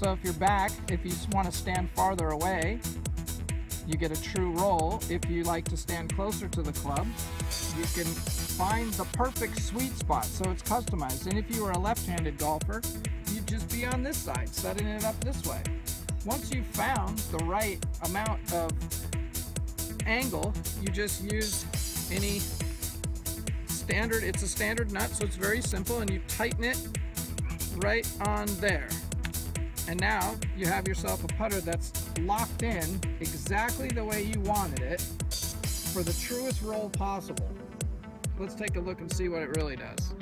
So if you're back, if you want to stand farther away, you get a true roll. If you like to stand closer to the club, you can find the perfect sweet spot. So it's customized. And if you were a left-handed golfer, you'd just be on this side, setting it up this way. Once you've found the right amount of angle, you just use any standard, it's a standard nut, so it's very simple, and you tighten it right on there. And now you have yourself a putter that's locked in exactly the way you wanted it for the truest roll possible. Let's take a look and see what it really does.